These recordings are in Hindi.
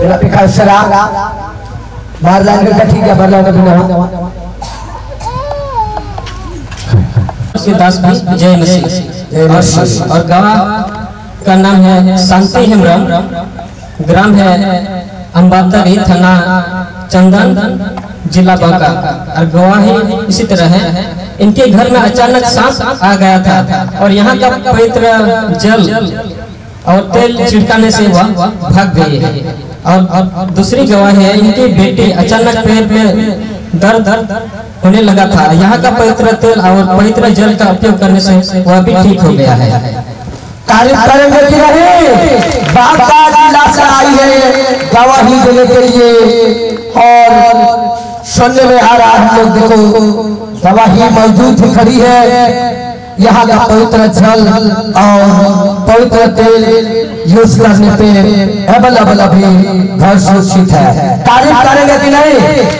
bila pikir serang Barlang ke kaki ke barlang ke bina के दास भी जय मसीह मसीह। और गवाह का नाम है शांति हेमरम ग्राम है अम्बातरी थाना चंदन जिला बांका और गवाही इसी तरह है इनके घर में अचानक सांप आ गया था और यहाँ का पवित्र जल और तेल छिड़काने से वह भाग गई है और दूसरी गवाही है, इनकी बेटी अचानक पैर में दर्द होने लगा था। यहाँ का पवित्र तेल और पवित्र जल का उपयोग करने से वह भी ठीक हो गया है। तारीफ़ करेंगे कि नहीं आई है, गवाही देने के लिए। और सुनने में आ रहा है लोग देखो, गवाही मौजूद खड़ी है। यहाँ का पवित्र जल और पवित्र तेल यूज़ करने पे अवेलेबल अभी घर सुरक्षित है। तारीफ़ करेंगे कि नहीं?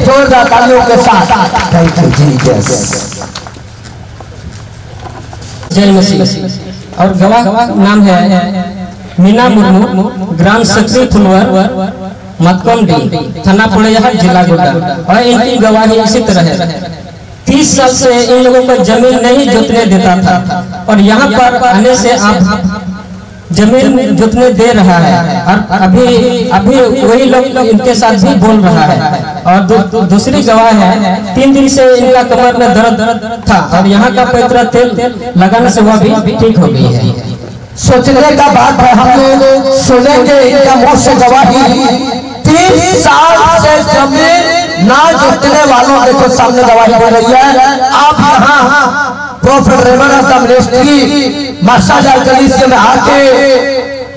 जोरदार तालियों के साथ। थैंक यू जीसस जय मसीह। और गवाह नाम है मीना मुर्मू, ग्राम सक्रिय फुलवर मतकोमडी, थाना पुड़ैया, जिला गोड्डा। और इनकी गवाही इसी तरह है। तीस साल से इन लोगों को ज़मीन नहीं जोतने देता था। और यहाँ पर आने से आप ज़मीन जोतने दे रहा है। और अभी अभी वही लोग इनके साथ भी बोल रहा है। और दू, दू, दूसरी गवाह है तीन दिन से इनका कमर में दर्द था। और यहाँ का पवित्र तेल लगाने से वह भी ठीक हो गई है। सोचने का बात है हम लोग सुनेंगे इनका मुँह से गवाही। तीस साल से ज़मीन ना जुटने वालों देखो सामने गवाही दे रही है आप यहाँ प्रोफेसर रेमन द मिनिस्ट्री मास्टर कलीसिया में आके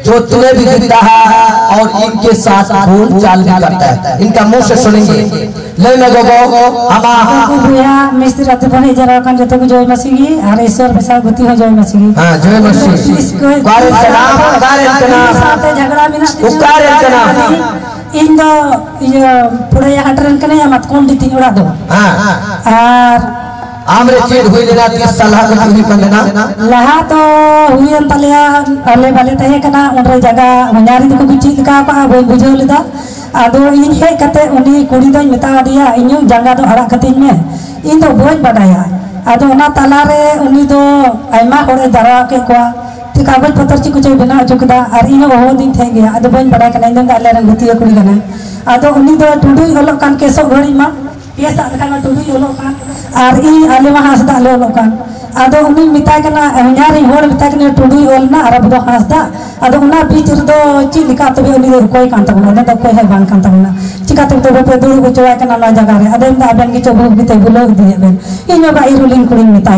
जोतने भी दिखता है और इनके साथ बोल चाल भी करता है। इनका मुँह से सुनेंगे। ले लगो हम jatuh ke Joy Masigi, hari Isor besar guti ho Joy Masigi. हाँ जय मसीह। कार का नाम कार का नाम साथे झगड़ा उकार का नाम इन दो ये पूरे यहाँ ट्रेन कने या मत कौन दी तीन उड़ा दो हाँ और आमरे चीज हुई लेना तीस साल का चीज कर लेना laha to huyan talia ole bale tahe kana unre jaga hunyari ko kuci ka pa boy bujau lida ado in he kate uni kuri do meta dia inyu jaga do arak katin me in do boy badaya ado ona talare uni do aima hore jara ke kwa कागज़ पत्र ची कुछ बना चुकदा। इन हो दिन थे अदो बन बड़ा कने रंग गुतिया कुड़ी कने अदो उनी कान केसो घड़ी मा। ये साल का टुडुई ओलो और ई आले मा हंसदा, आले ओलो कान अदो उनी मिता कना हኛሪ होड़ मिता कने टुडुई ओल ना अरब दो उना बीच दो ची लिखा तो उनी दो कोई कान तो बान चिका तो पे दुड़ जगह रे अदो इंदा बेन इनो बा इरुलिन कुड़ी मिता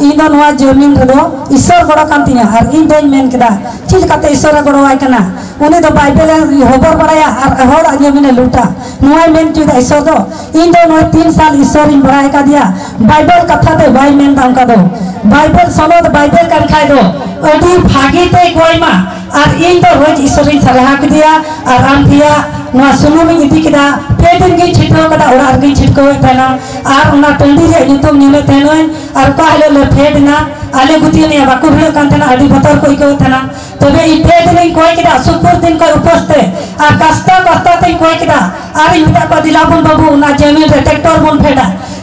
ino nua jomin kado isor goro kantinya har indoin men keda. Cil kate isor goro wai kana uni do bai ya, bela hobor bora ya har hor a jomin luta. Nua men cuda isor do indo nua tin sal isor in bora eka dia ya. bai bel kate bai men tang kado bai bel solo kan do bai bel kan kado odi pagi te koi ma. Ar indo roj isor in sal hak dia ya, ar am इन सलाह के दिया और आम दिया नुआ सुनो में इति किदा पे दिन के छिटो और आर के छिटको तना और उना टंडी रे नितम तेनोन और कहले ले फेड आले गुती ने बाको भिड़ कान तना अडी बतर कोई को तना तबे इ फेड नहीं कोई दिन को उपस्ते और कस्ता कस्ता ते कोई को दिलाबुन बाबू ना ज़मीन ट्रैक्टर बन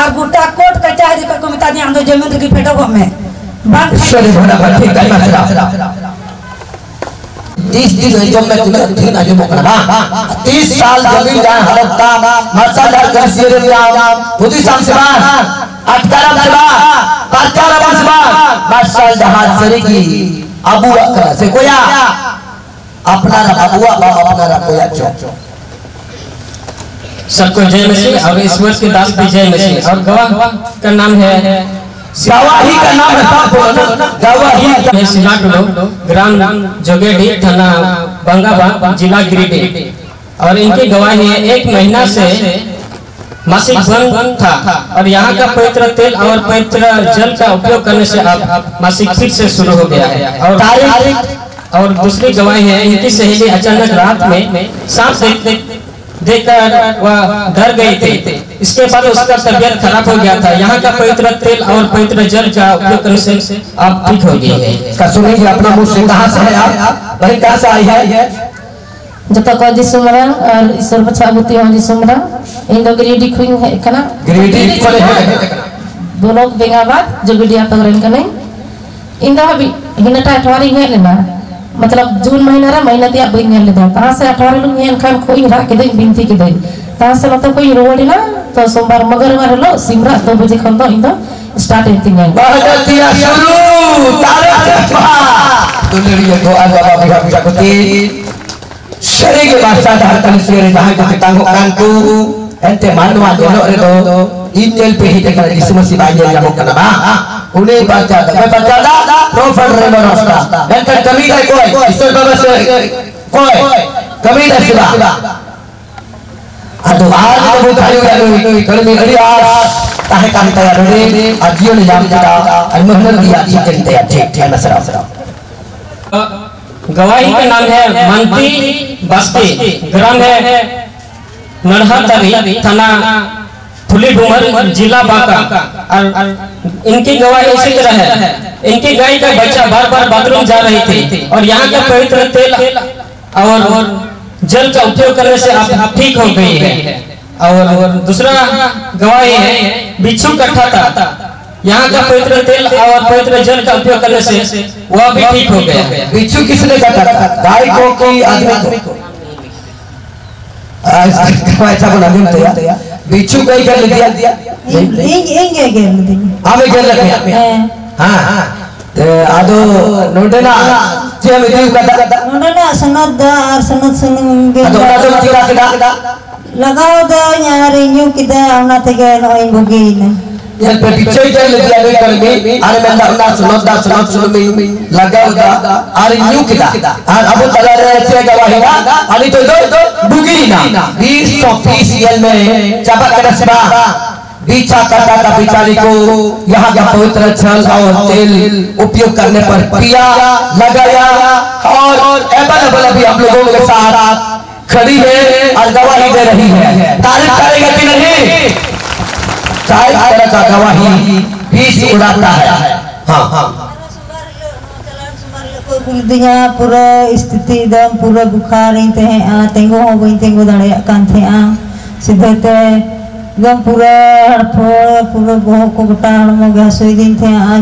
और गुटा कोट कचहरी को मिता दी आंदो ज़मीन की फेटो को में बात sorry बड़ा ठीक है मसला तीस दिन है जब मैं तुम्हें दिन आज मुकरना तीस साल ज़मीन जान हरता मरसा दर कर सिरे दिया खुदी शाम से बार अटकारा से बार परकारा से बार मरसा जहाज़ सरेगी अबू अकरा से कोया अपना रा अबुआ अपना रा कोया चो सबको जय मसीह और ईश्वर के दास भी जय मसीह। और गवाह का नाम है गवाही का नाम है गवाही का है। सिलाटुलो ग्राम जोगेडी थाना बंगाबा जिला गिरिडीह। और इनकी गवाही है एक महीना से मासिक बंद था। और यहाँ का पवित्र तेल और पवित्र जल का उपयोग करने से अब मासिक फिर से शुरू हो गया है। और तारीख और दूसरी गवाही है इनकी सहेली अचानक रात में सांप देख देख देखकर वह डर गई थी। इसके बाद उसका तबीयत खराब हो गया था। यहाँ का पवित्र तेल और पवित्र जल का उपयोग करने से अब ठीक हो गई है। का सुनेंगे अपना मुँह से कहाँ से है आप? वही कहाँ से आई है? जतो को जी सुमरा और ईश्वर बच्चा बुती हो जी सुमरा इन दो गिरिडी खुइन है कना गिरिडीह चले हैं। दोनों बेंगाबाद जो गिडिया तो रेन कने इन दो अभी हिनटा अठवारी है लेना मतलब जून महीना रे महीना दिया बइन ले दा ता से अठवारी लुंग हेन खान खोई रा के दे बिनती के दे ता से मतलब कोई रोड़ी ना तो सोमवार मंगलवार लो सिमरा दो बजे खन दो इन दो स्टार्ट एती है बहुत दिया शुरू तारे चप्पा दुनिया को आज बाबा बिहा बिहा को ती शरीर के बादशाह dah kan sire dah ko tanggo kanku ente manwa dono re do injil pe hite kala di semua si banjir yang mau kena ba उने baca dah मैं baca dah prophet re rasta dan kan kami dah koi isor baba se koi kami dah siba aduh आज तो बहुत आयु आयु कलमी अड़ियास ताहे काम तैयार रे अजियो ने जाम kita और मेहनत दिया चिकन तैयार ठीक ठीक मसरा गवाही का नाम है मंत्री बस्ती। ग्राम है नरहतरी थाना फुली डूमर जिला बांका। और इनकी गवाही इसी तरह है। इनकी गाय का बच्चा बार बार बाथरूम जा रही थी। और यहाँ का पवित्र तेल और जल का उपयोग करने से आप ठीक हो गई है। और दूसरा गवाही है बिच्छू कट्ठा था यहाँ का पवित्र तेल और पवित्र जल का उपयोग करने से वह भी ठीक हो गया। बिच्छू किसने काटा था गाय को कि। आदमी को ऐसा बना देते हैं बिच्छू कहीं कर दिया ಹಿಂಗೆ ಹಿಂಗೆ ಗೆಲ್ದಿ हमें कर लगे हाँ ते आदो नोटेना जे हमें दियो कटा ನೋಡೋಣ ಸಣ್ಣದ ಆರ್ ಸಣ್ಣದ ಸಣ್ಣ आदो ना तो किरा किरा ಲಗಾವದ ಯಾರು ನೀವು ಕಿದ ಅವನ ತೆಗೆ ನೋಯ್ यहाँ पे पीछे ही चल दिया रे कर में अरे मैं ना सुनो दा सुनो सुनो में लगा उदा अरे न्यू किदा और अब तला रे से गवाही ना अरे तो दो बीचा करता था बिचारी को यहाँ का पवित्र छल और तेल उपयोग करने पर पिया लगाया और अवेलेबल अभी हम लोगों के साथ खड़ी है और गवाही दे रही है तारीफ़ करेगा कि नहीं सारी तरह का गवाही बीस उड़ाता है हाँ हाँ Kuldinya pura istiti dan pura bukhar inte a tengo ho boin tengo dare kan the a sidhate dam pura harpo pura boh ko gota mo ga soi din the a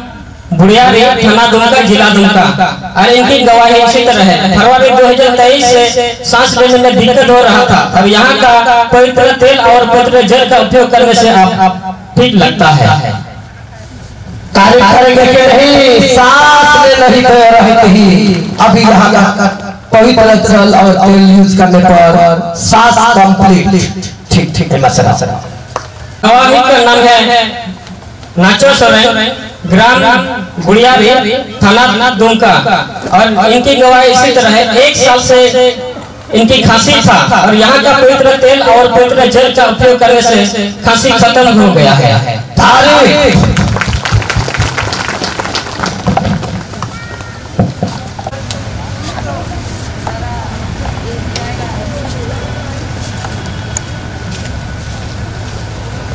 बुढ़ियारी थाना दुमका जिला दुमका और इनकी गवाही इसी तरह है। फरवरी 2023 से सांस लेने में दिक्कत हो रहा था। अब यहाँ का पवित्र तेल और पवित्र जल का उपयोग करने से आप ठीक लगता है। तारीफ़ करेंगे कि नहीं सांस में नहीं दे रही थी। अभी यहाँ का पवित्र जल और तेल यूज़ करने पर सांस कंप्लीट। ठीक ठीक है मसला गवाही का नाम है नाचो सोरेन। ग्राम गुड़ियारी थाना दुमका। और इनकी गवाही इसी तरह है। एक साल से इनकी खांसी था और यहाँ का पवित्र तेल और पवित्र जल का उपयोग करने से खांसी खत्म हो गया है।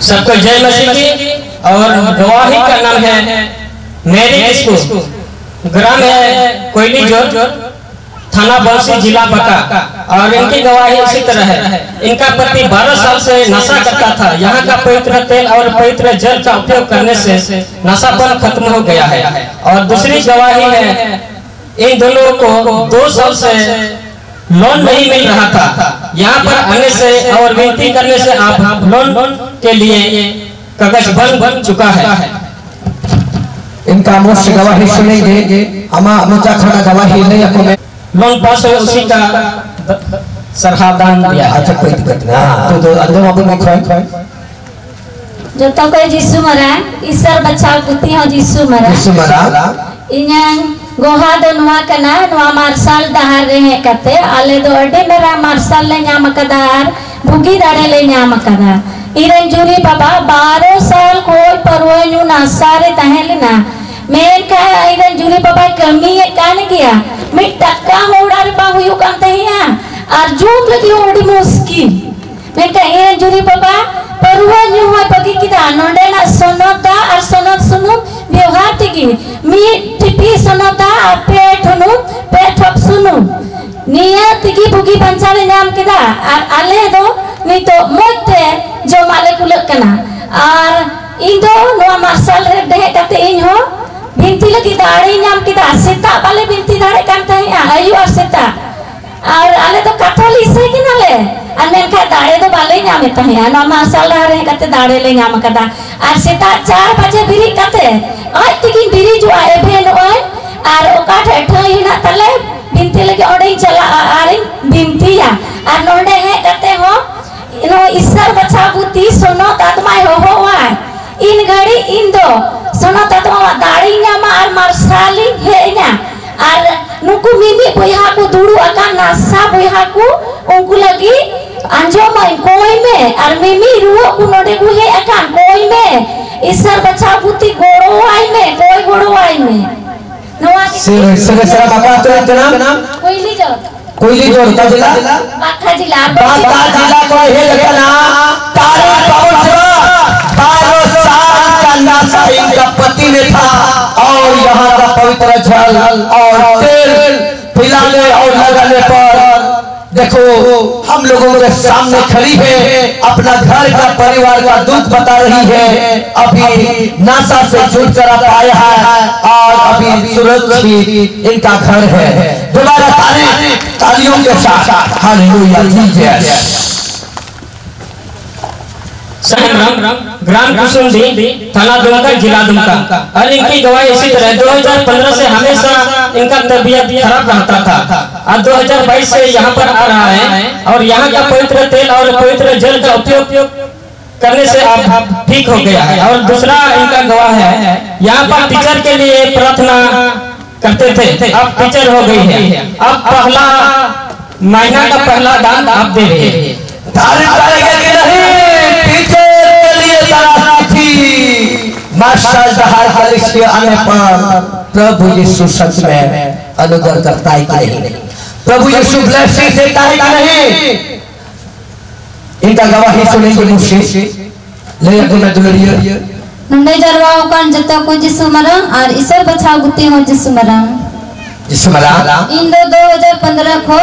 सबको जय मसीह की और गवाही का नाम है, मेरी किसको ग्राम है, कोयली ज़ोर थाना बंसी, जिला बका और इनकी गवाही इसी तरह है। इनका पति 12 साल से नशा करता था। यहाँ का पवित्र तेल और पवित्र जल का उपयोग करने से नशापन खत्म हो गया है। और दूसरी गवाही है, इन दोनों को दो साल से लोन नहीं मिल रहा था। यहाँ पर आने से और विनती करने से आप लोन के लिए कगज बन बन चुका है। इनका मुफ़्त गवाही सुनेंगे। अमा मुचा खाना गवाही नहीं आपको मैं। लोग पास है उसी का सरहादान दिया अच्छा कोई दिक्कत ना हाँ, तो तो अंदर नहीं खाएँ खाएँ जब तक कोई जीसु मरा है इस सर बचाव कुत्ती हो जीसु मरा जीसु मरा इन्हें गोहा दो नुआ कना नुआ मार्शल दहार रहे कते आले दो अडे मेरा मार्शल ने यहाँ मकदार भुगी दाड़े ले न्याम कदा इरे जुरी बाबा बारो साल कोई परवे जू ना सारे तहल ना मेर का इरे जुरी बाबा कमी है कान किया मि टक्का होड़ा रे बा हुयो काम तही है अर्जुन लगी ओडी मुस्की मे कह इरे जुरी बाबा परवे जू है पति की दा ना सुनता और सुनत सुनु व्यवहार ठीक मी टिपी सुनता आपे ठनु पे ठप सुनु सोनोता और पेट हनु पेट हप सुनु निया तिगी बुगी पंचाले नाम किदा और आले दो नहीं तो मोते जो माले कुलक कना और इन दो नोआ मार्शल रे देहे कते इन हो बिनती लगी दाड़े नाम किदा सेता बाले बिनती दाड़े कांता है आयु और सेता और आले तो कथोली से कि नाले और मैं का दाड़े तो बाले नाम ता है ना मार्शल रे कते दाड़े ले नाम कदा और सेता चार बजे ᱵᱤᱱᱛᱤ ᱞᱟᱹᱜᱤᱫ ᱚᱸᱰᱮᱧ ᱪᱟᱞᱟᱜᱼᱟ ᱟᱨᱤᱧ ᱵᱤᱱᱛᱤᱭᱟ ᱟᱨ ᱱᱚᱰᱮ ᱦᱮᱡ ᱠᱟᱛᱮ ᱦᱚᱸ ᱱᱚ ᱤᱥᱟᱨ ᱵᱟᱪᱷᱟᱣ ᱵᱩᱛᱤ ᱥᱚᱱᱚ ᱛᱟᱛᱢᱟᱭ ᱦᱚᱦᱚᱣᱟᱭ ᱤᱱ ᱜᱷᱟᱹᱲᱤ ᱤᱧ ᱫᱚ ᱥᱚᱱᱚ ᱛᱟᱛᱢᱟ ᱫᱟᱲᱮᱧ ᱧᱟᱢᱟ ᱟᱨ ᱢᱟᱨᱥᱟᱞᱤᱧ ᱦᱮᱡ ᱤᱧᱟ ᱟᱨ ᱱᱩᱠᱩ ᱢᱤᱢᱤᱫ ᱵᱚᱭᱦᱟ ᱠᱚ ᱫᱩᱲᱩᱵ ᱟᱠᱟᱱ ᱱᱟᱥᱟ ᱵᱚᱭᱦᱟ ᱠᱚ ᱩᱱᱠᱩ ᱞᱟᱹᱜᱤᱫ ᱟᱸᱡᱚᱢᱟᱹᱧ ᱠᱚᱭ ᱢᱮ ᱟᱨ ᱢᱤᱢᱤ ᱨᱩᱣᱟᱹᱜ ᱠᱚ ᱱᱚᱰᱮ ᱠᱚ ᱦᱮᱡ ᱟᱠᱟᱱ ᱠᱚᱭ ᱢᱮ ᱤᱥᱟᱨ ᱵᱟᱪᱷᱟᱣ ᱵᱩᱛᱤ ᱜᱚᱲᱚᱣᱟᱭ ᱢᱮ ᱠᱚᱭ ᱜᱚᱲᱚᱣᱟᱭ ᱢᱮ तो इतना कोयली जो कोयली जिला। बाखा जिला। बाबा जिला को हे लगना तारे पावन बारह साल का नासा इनका पति ने था और यहाँ का पवित्र जल और तेल पिलाने और लगाने पर देखो, हम लोगों के सामने खड़ी है, अपना घर का परिवार का दुख बता रही है। अभी नासा से छूट कर आया है और अभी सुरक्षित इनका घर है। दोबारा ताली तालियों के साथ। हालेलुया जीसस ग्राम ग्राम कुसुमडी थाना दुमका, जिला दुमका। और इनकी गवाही इसी तरह 2015 से हमेशा इनका तबीयत खराब रहता था। और 2022 से यहाँ पर आ रहा है, और यहाँ का पवित्र तेल और पवित्र जल का उपयोग करने से आप ठीक हो गया है। और दूसरा इनका गवाह है, यहाँ पर टीचर के लिए प्रार्थना करते थे। अब टीचर हो गई है। अब पहला महीना का पहला दान आप दे रहे हैं। मार्शल दहार कलिस के आने पर प्रभु यीशु सच में अनुग्रह करता ही नहीं? प्रभु यीशु ब्लेसिंग देता ही नहीं। इनका गवाही सुनेंगे मुझसे ले गुना दुलरिया नंदे जरवाओ कण जत्ता को यीशु मरा और ईश्वर बचाव गुत्ते हो यीशु मरा यीशु मरा इन दो 2015 को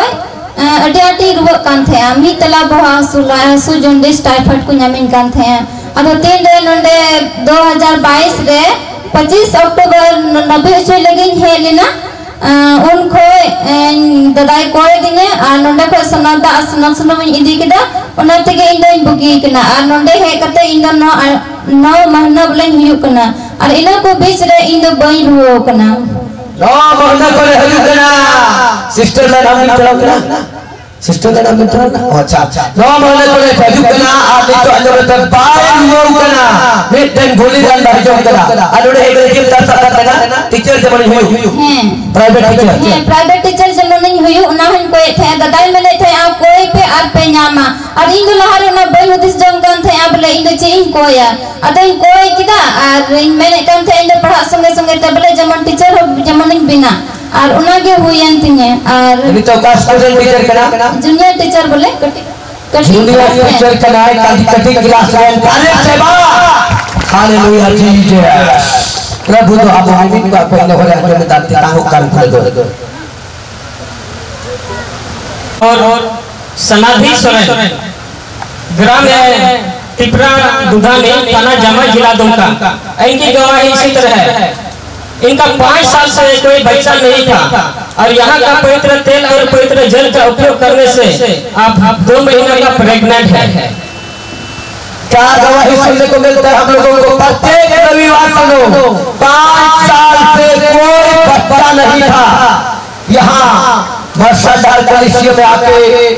अटियाटी रुवक कान थे आमी तला बहा सुलाया सुजोंडे टाइफाइड को नमिन कान थे अदो तीन रे नंदे 2022 रे 25 अक्टूबर नब्बे हचोय लगिन हे लेना उन खोय दादाई कोय दिने आ नंदे खोय सनादा असना सुनो में इदी केदा तेगे इन दोइन बुगी कना आ नंदे हे कते इन दो नो नौ महीना बोलेन हुयु कना और इना को बीच रे इन दो बई रुओ कना नौ महीना करे हजू कना सिस्टर का नाम निकला कना सिस्टर का नाम निकला ना अच्छा नौ महीना करे हजू कना आ तो अंदर तक बाय हुआ कना मिटन गोली दान हजू कना अडोड़े हे करे किम दर सकता कना टीचर से बनी हुई हैं प्राइवेट टीचर हैं प्राइवेट टीचर जमन नहीं हुई उना हन कोई थे दादाई मने थे आ कोई पे आर पे न्यामा और इन दो लहारे ना बई हुदिस जम कन थे ले इन दो चेइन कोया कोई किदा और इन मैंने कन थे इन पढ़ा संगे संगे तबले जमन टीचर हो जमन बिना अंतिने और ini तो का स्टूडेंट टीचर कना जूनियर टीचर बोले कटी जूनियर टीचर कनाए काली कटिंग क्लास में ताने से बा हालेलुया जीसस प्रभु तो आप आमीन का पहले हो रहा है दाते तांगो कान खोल दो और समाधि सोरेन ग्राम है तिपरा दुधानी थाना जामा जिला दुमका इनकी गवाही इसी तरह है इनका पाँच साल से कोई बच्चा नहीं था। और यहाँ का पवित्र तेल और पवित्र जल का उपयोग करने से आप दो महीना का प्रेग्नेंट है। क्या गवाही सुनने को मिलता है हम लोगों को? प्रत्येक रविवार सुनो पाँच साल से कोई बच्चा नहीं था। यहाँ वर्षाधार कलिसियों में आके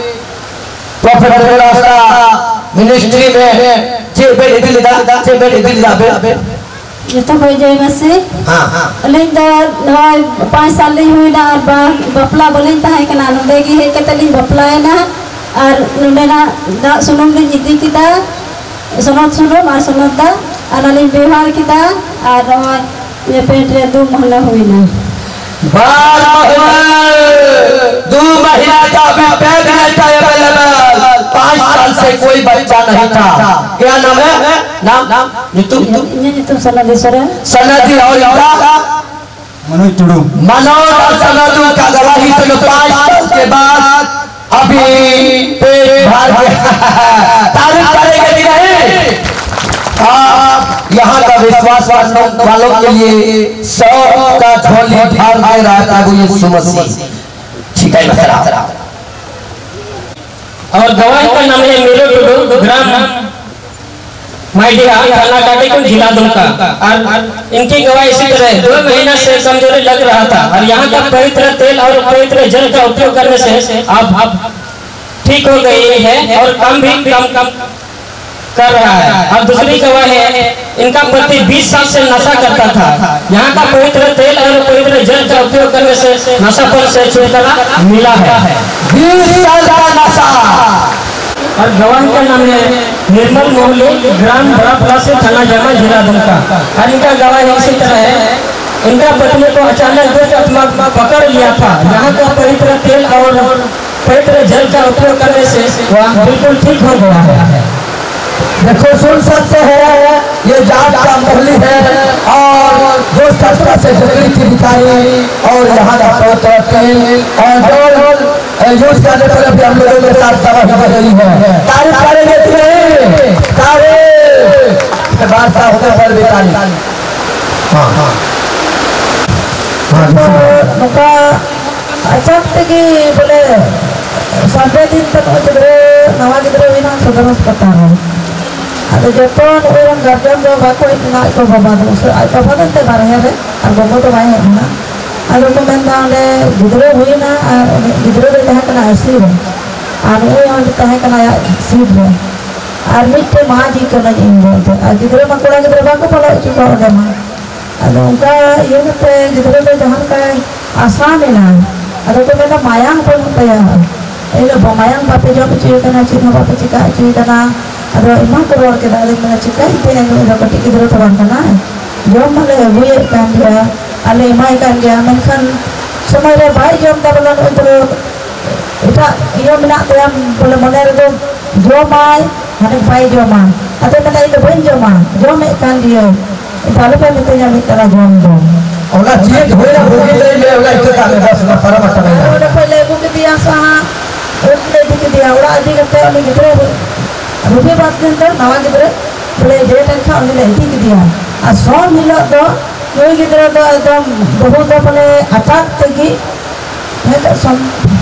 प्रॉफिट मिनिस्ट्री में, जे बेटे दिल दा, जे दिल दा बे जतो हो जाए बसे हाँ हाँ। अलिंग दा नय पाँच साल ली हुई ना और बा बपला बोलिंग ताहे कना नुंडे की है कतलिंग बपला है ना और नुंडे ना दा सुनुम लिंग इदी किदा सुनत सुनुम और सुनत दा और अलिंग व्यवहार किदा और नय ये पेट रे दो महीना का है। अवेलेबल पाँच साल से कोई बच्चा नहीं था क्या नाम है। नाम नाम नीतू सना सनदी और इनका मनोज टुडू मनोज और सनदू का गवाही सुनो पाँच साल के बाद अभी पेट भर गया तारीफ़ करेंगे नहीं? आप यहाँ का विश्वास वालों के लिए सौ का झोली भर दे रहा था वो यीशु मसीह। ठीक है और गवाही का नाम है मेरो टुडू ग्राम। माइडिया थाना काटीकुंड जिला दुमका और इनकी गवाही इसी तरह दो महीना से कमज़ोरी लग रहा था। और यहाँ का पवित्र तेल और पवित्र जल का उपयोग करने से आप ठीक हो गई है और कम भी कम कम कर रहा है। और दूसरी गवाही है इनका पति 20 साल से नशा करता था। यहाँ का पवित्र तेल और पवित्र जल का उपयोग करने से नशापन से छुटकारा मिला है। बीस साल का नशा। और गवाह का नाम है निर्मल मोहल्ले ग्राम बड़ा से थाना जमा जिला दुमका। और इनका गवाह इसी तरह है। इनका पत्नी को अचानक दुष्ट आत्मा पकड़ लिया था। यहाँ का पवित्र तेल और पवित्र जल का उपयोग करने से वह बिल्कुल ठीक हो गया है। देखो सुन सकते हैं ये जाट का मोहली है। और जो सत्रह से जनवरी थी बिताई और यहाँ का यूज़ करने पर हम लोगों के साथ दवा है। तारीफ़ करेंगे तारीफ़। बिताई हाँ हाँ।, हाँ, हाँ। अचानक की तो बोले साढ़े दिन तक नवा गिद्रोह अस्पताल है। ᱨᱮ ᱟᱫᱚ ᱡᱚᱛᱚ ᱱᱩᱭᱨᱮᱱ ᱜᱟᱨᱡᱮᱱ ᱫᱚ ᱵᱟᱠᱚ ᱦᱮᱡ ᱞᱮᱱᱟ ᱟᱡ ᱠᱚ ᱵᱟᱵᱟ ᱫᱚ ᱥᱮ ᱟᱡ ᱵᱟᱵᱟ ᱫᱚ ᱮᱱᱛᱮ ᱵᱟᱨᱦᱮ ᱨᱮ ᱟᱨ ᱜᱚᱜᱚ ᱫᱚ ᱵᱟᱭ ᱦᱮᱡ ᱞᱮᱱᱟ ᱟᱫᱚ ᱠᱚ ᱢᱮᱱᱫᱟ ᱚᱸᱰᱮ ᱜᱤᱫᱽᱨᱟᱹ ᱦᱩᱭᱱᱟ ᱟᱨ ᱩᱱᱤ ᱜᱤᱫᱽᱨᱟᱹ ᱫᱚᱭ ᱛᱟᱦᱮᱸ ᱠᱟᱱᱟ ᱟᱭᱥᱤ ᱨᱮ ᱟᱨ ᱱᱩᱭ ᱦᱚᱸ ᱛᱟᱦᱮᱸ ᱠᱟᱱᱟ ᱟᱭᱟᱜ ᱥᱤᱴ ᱨᱮ ᱟᱨ ᱢᱤᱫᱴᱮᱱ ᱢᱟᱺᱡᱷᱤ ᱠᱟᱹᱱᱟᱹᱧ ᱤᱧ ᱫᱚ ᱮᱱᱛᱮ ᱟᱨ ᱜᱤᱫᱽᱨᱟᱹ ᱢᱟ ᱠᱚᱲᱟ ᱜᱤᱫᱽᱨᱟᱹ ᱵᱟᱠᱚ ᱵᱚᱞᱚ ᱦᱚᱪᱚ ᱠᱚᱣᱟ ᱚᱸᱰᱮ ᱢᱟ ᱟᱫᱚ ᱚᱱᱠᱟ ᱤᱭᱟᱹ ᱠᱟᱛᱮ ᱜᱤᱫᱽᱨᱟᱹ ᱫᱚ ᱡᱟᱦᱟᱸ ᱞᱮᱠᱟᱭ ᱟᱥᱟᱢ ᱮᱱᱟ ᱟᱫᱚ ᱠᱚ ᱢᱮᱱᱫᱟ ᱢᱟᱭᱟᱝ ᱵᱟᱹᱱᱩᱜ ᱛᱟᱭᱟ ᱤᱧ ᱫᱚ ᱢᱟᱭᱟᱝ ᱵᱟᱯᱮ ᱡᱚᱢ ᱦᱚᱪᱚᱭᱮ ᱠᱟᱱᱟ ᱪᱮᱫ ᱦᱚᱸ ᱵᱟᱯᱮ ᱪᱤᱠᱟ ᱦᱚᱪᱚᱭᱮ ᱠᱟᱱᱟ ᱠᱚᱨᱚᱲ ᱪᱤᱠᱟᱹᱭ ᱯᱮ ᱱᱩᱭ ᱠᱟᱹᱴᱤᱡ ᱜᱤᱫᱽᱨᱟᱹ ᱛᱚ ᱵᱟᱝ ᱠᱟᱱᱟᱭ ᱡᱚᱢ ᱢᱟᱞᱮ ᱟᱹᱜᱩᱭᱮᱫ ᱠᱟᱱ ᱜᱮᱭᱟ ᱟᱞᱮ ᱮᱢᱟᱭ ᱠᱟᱱ ᱜᱮᱭᱟ ᱢᱮᱱᱠᱷᱟᱱ ᱥᱚᱢᱚᱭ ᱨᱮ ᱵᱟᱭ ᱡᱚᱢ ᱫᱟ ᱵᱚᱞᱮ ᱱᱩᱭ ᱫᱚ ᱮᱴᱟᱜ ᱤᱭᱟᱹ ᱢᱮᱱᱟᱜ ᱛᱟᱭᱟ ᱵᱚᱞᱮ ᱢᱚᱱᱮ ᱨᱮᱫᱚ ᱡᱚᱢᱟᱭ ᱦᱟᱱᱮ ᱵᱟᱭ ᱡᱚᱢᱟ ᱟᱫᱚ ᱢᱮᱱᱟ ᱤᱧ ᱫᱚ ᱵᱟᱹᱧ ᱡᱚᱢᱟ ᱡᱚᱢᱮᱫ ᱠᱟᱱ ᱜᱤᱭᱟᱹᱧ ᱟᱞᱮ ᱯᱮ ᱢᱤᱛᱟᱹᱧᱟ ᱢᱤᱫ ᱛᱟᱞᱟ ᱡᱚᱢ ᱫᱚ ᱚᱱᱟ ᱪᱮᱫ ᱦᱩᱭᱱᱟ ᱨᱩᱜᱤ ᱞᱟᱹᱭ ᱞᱮ ᱚᱱᱟ ᱤᱛᱟᱹ ᱠᱟᱜ ᱞᱮ ᱵᱟᱥ ᱚᱱᱟ ᱯᱟᱨᱚᱢ ᱟᱠᱟᱱᱟ ᱚᱸᱰᱮ ᱠᱷᱚᱡ ᱞᱮ ᱟᱹᱜᱩ ᱠᱮᱫᱮᱭᱟ ᱥᱟᱦᱟ ᱩᱱ ᱞᱮ ᱤᱫᱤ ᱠᱮᱫᱮᱭᱟ ᱚᱲᱟᱜ ᱤᱫᱤ ᱠᱟᱛᱮ ᱩᱱᱤ ᱜᱤᱫᱽᱨᱟᱹ रुपये बात करते नवा गए डेटा अंदर दिया। सोम हिलो ग्रदम बहुत बोले अचाक तेगी सोम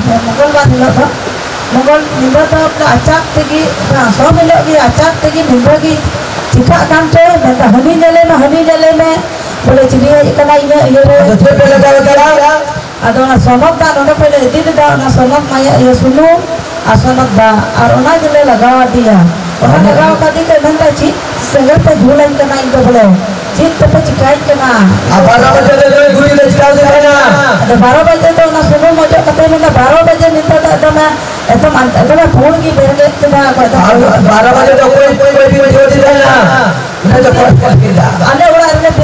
मंगलवार हिलो मंगल निम्बा अचाक तेगी सोम हिलो अचाक तेगी निम्बा की चिकाकान चो हनी नले में हनी नले में बोले चिड़िया अब सोम दा ना सोम माया सुनू। asanok ba ar ona gele lagawa dia ona lagawa kadi ke nanda chi sangar pe dhulan kana inta bole chi tape chikai kana a 12 baje de guri de chikau de kana ada 12 baje to na sumo mojo kate mena 12 baje nita ta ta na eto man eto na phone ki bere de ta ba 12 baje to koi koi bhi jodi de na na to koi koi da ane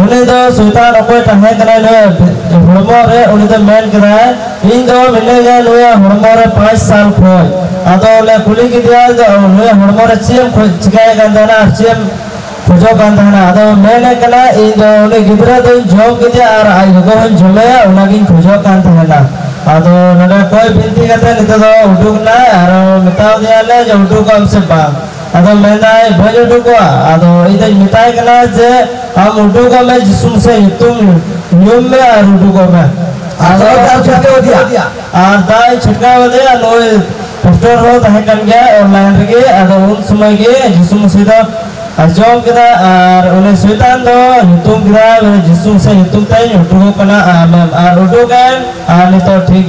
उन्हें तो सुता रखो टहे करा लो उन्हें तो करा इन मिले गए साल खोय अदो ले कुली की दिया दो चिकाय गंदना सीएम खोजो गंदना अदो मेने कला इन दो उन्हें तो दिया आई कोई करते नितो ना भज कना जे हम उडुक में जिसम से तुम नियम में में। दिया। और दाई छिटका दे नोय पोस्टर तहे कन गया ऑनलाइन रे आदो उन समय के जिसम सीधा अजोम केदा और उन्हें शैतान दो हितुम केदा जिसम से हितुम ताई उडुक कना और उडुक और नितो ठीक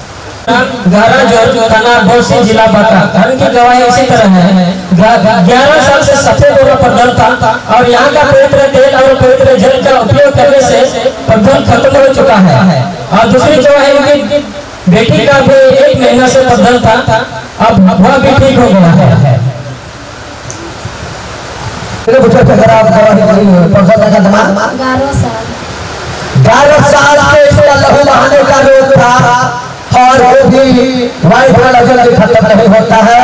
का को जी जी ग्यारह जो थाना बौसी जिला बांका धर्म की गवाही इसी तरह है। ग्यारह साल से सफ़ेद और प्रदल था। और यहाँ का पवित्र तेल और पवित्र जल का उपयोग करने से प्रदल खत्म हो चुका है। और दूसरी गवाही उनकी बेटी का भी एक महीना से प्रदल था। अब वह भी ठीक हो गया है। बच्चे खराब गवाही करी है परसों तक दिमाग ग्यारह साल। ग्यारह साल से इसका लहू बहाने का रोग था। और वो भी वाइट वाला जल्दी खत्म नहीं होता है,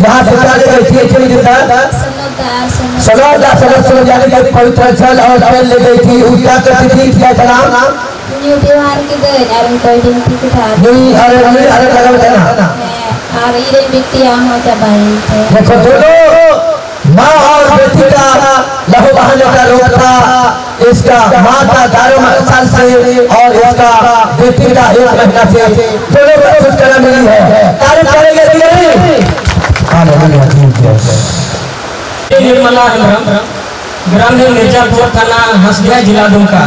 यहाँ से क्या गई थी चली गई था समझदार समझ सलोदा सलो सलो यानी कि पवित्र जल और तेल ले गई थी। उसका करती थी? क्या था नाम? न्यू त्योहार के दिन अरे कोई दिन की कुछ हार नहीं अरे नहीं अरे लगा था ना? और ये यहाँ जब आई थे देखो दोनों माँ और बेटी का लहू बहाने का रोग था। इसका माँ का ग्यारह साल से और इसका बेटी का एक महीना से दोनों को छुटकारा मिली है। तारीफ़ करेंगे निर्मला ग्राम है मिर्जापुर थाना हंसदिया जिला दुमका।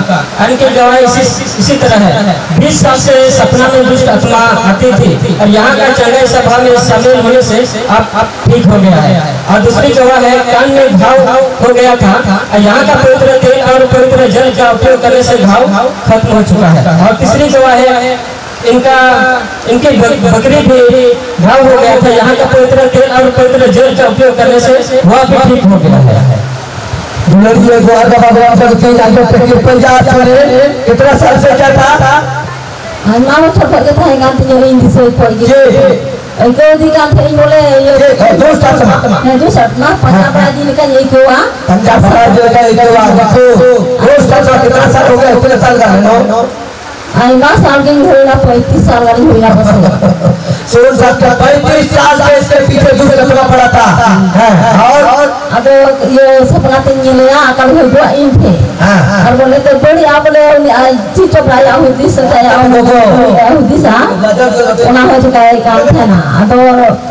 इनकी गवाही इसी इसी तरह है। बीस साल से सपना में दुष्ट आत्मा आती थी और यहाँ का चंगाई सभा में शामिल होने से अब ठीक हो गया है। और दूसरी गवाह है, कान में घाव हो गया था और यहाँ का पवित्र तेल और पवित्र जल का उपयोग करने से घाव खत्म हो चुका है। और तीसरी गवाह है, इनका इनके बकरी भी घाव हो गया था। यहाँ का पवित्र तेल और पवित्र जल का उपयोग करने से वह भी ठीक हो गया है। लड़कियों को आगे बाबा आप सब तीन आगे तक पंजाब छोड़े कितना साल से क्या था? माँ उठा पड़े था गांधी जो हिंदी से कोई ये को दी गांधी बोले ये दोस्त आत्मा। है जो सपना पंजाब दिन का ये क्यों हुआ। पंजाब महाराज का ये क्यों हुआ। देखो दोस्त आत्मा कितना साल हो गया? कितने साल का है? नो आई माँ साल की हुई पैंतीस साल वाली हुई बस सोन साहब का पैंतीस साल से इसके पीछे दुष्ट आत्मा पड़ा था हैं, और अब ये सपना तीन ये लिया अकल हुई जो इन थे हाँ, हाँ। और बोले तो बड़ी आप बोले चीचो प्राया हुई से प्राया हुई सा उना हो चुका है काम था ना तो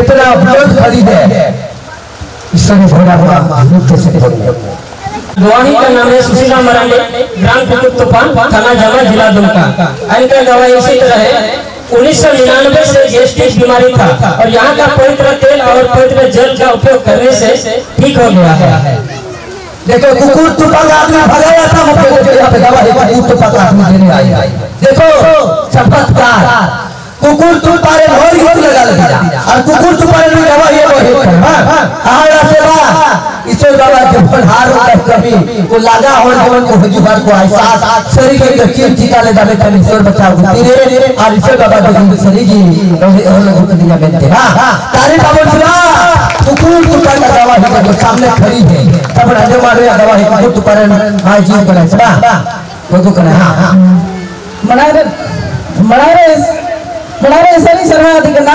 इतना विरोध खड़ी है। ईश्वर भोला हुआ मुक्त से खोलने गवाही का नाम है सुशीला मरांडे ग्राम कुतुब तूफ़ान थाना जमा जिला दुमका। इनका गवाही इसी तरह है। उन्नीस सौ निन्यानवे से गैस्ट्रिक बीमारी था और यहाँ का पवित्र तेल और पवित्र जल का उपयोग करने से ठीक हो गया है। देखो कुकुर तुपंग आदमी भगाया था मुझे यहाँ पे गवाही कुकुर तुपंग आदमी देने आई देखो चमत्कार कुकुर तू पारे भोर गीत लगा दिया। और कुकुर तू पारे नहीं रवा ये हित हाँ हाँ से बा। ईश्वर बाबा के फलहार होता कभी वो लगा हो जीवन को हुजूर को एहसास शरीर के यकीन टीका ले जावे कभी ईश्वर बचाओ तेरे और ईश्वर बाबा के ज़िंदगी शरीर जी और लोग को दिया बेनते हाँ तारे बाबू सुना कुकुर तू पारे दवा ही जो सामने खड़ी है। तब राजे मारे दवा ही कुकुर तू पारे हाँ जी करे बा वो को करे हाँ मनारे मनारे मनारे सरी सरवा दिगना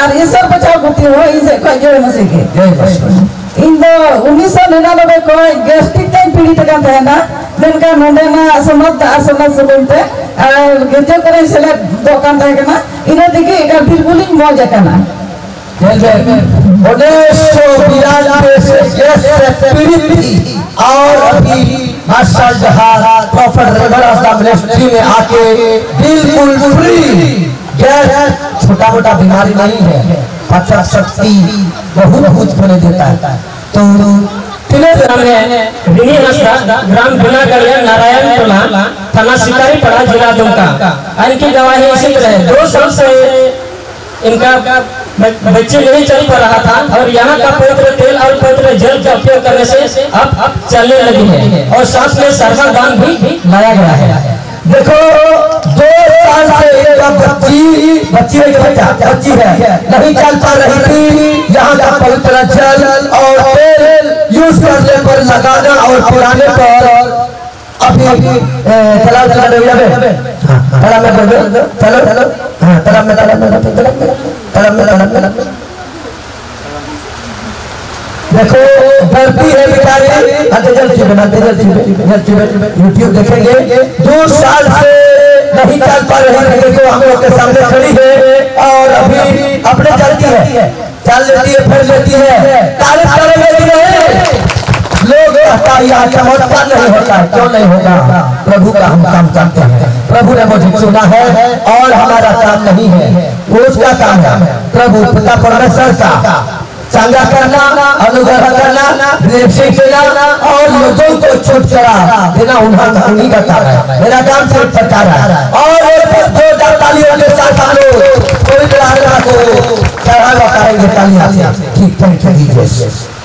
और ईश्वर बचाओ गुती हो इसे कोई के जय बसव इन दो उन्नीस सौ निन्यानवे को गेस्टिक टाइम पीड़ित का था ना जिनका नोडे ना समझ आसना सुनते और गिरजे करे सेले दुकान था ना इन्हें देखिए एक बिल्कुल ही मौज है ना उन्नीस सौ बिरानवे से गैस से पीड़ित और अभी मार्शल जहाज़ प्रॉफिट रेगुलर मिनिस्ट्री में आके बिल्कुल फ्री गैस छोटा मोटा बीमारी नहीं है पाचन शक्ति बहुत कुछ बने देता है। तो तिले ग्राम है रिनी ग्राम नारायण थाना शिकारी पड़ा जिला दुमका। इनकी गवाही इसी तरह दो साल से इनका बच्चे नहीं चल पा रहा था और यहाँ का पवित्र तेल और पवित्र जल का उपयोग करने से अब अब चलने लगी है। और साथ में सर्वर दान भी लाया गया है। देखो दो साल से एक बच्ची बच्ची है बच्चा बच्ची है। नहीं चल पा रही थी यहाँ का पवित्र जल और तेल यूज़ करने पर लगाना और पुराने पर। अभी चला चला रही है चला में चलो चलो चला मैं तला में तला में तला में तला में देखो डरती है बेचारे चुके जल यूट्यूब देखेंगे। दो साल से नहीं चल पा रही है। देखो, हम लोग के सामने खड़ी है और अभी अपने चलती है। चल लेती है, फिर लेती है। लोग चमत्कार नहीं होता क्यों नहीं होगा? प्रभु का हम काम करते हैं। प्रभु ने मुझे चुना है और हमारा काम नहीं है। उसका काम है। प्रभु, पिता परमेश्वर का। चंगा करना, अनुग्रह करना निरीक्षण देना और लोगों को छुटकारा देना उन्हें उन्हीं का काम है। मेरा काम सिर्फ़ प्रचार है। और एक बस दो चार तालियों के साथ हम लोग कोई को चढ़ावा करेंगे तालियाँ। ठीक थैंक यू